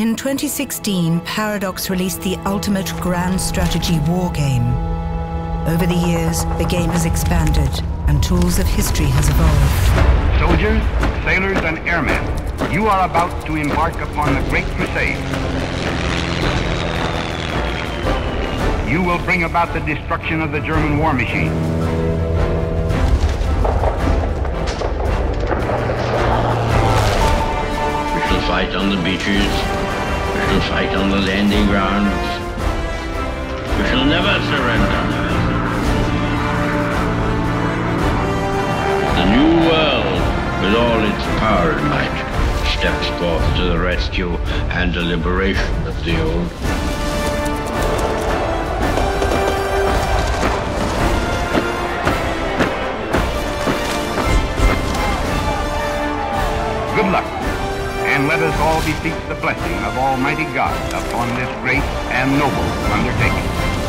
In 2016, Paradox released the ultimate grand strategy war game. Over the years, the game has expanded and tools of history has evolved. Soldiers, sailors, and airmen, you are about to embark upon the Great Crusade. You will bring about the destruction of the German war machine. We shall fight on the beaches, shall fight on the landing grounds. We shall never surrender. The new world, with all its power and might, steps forth to the rescue and the liberation of the old. Good luck and let us all beseech the blessing of Almighty God upon this great and noble undertaking.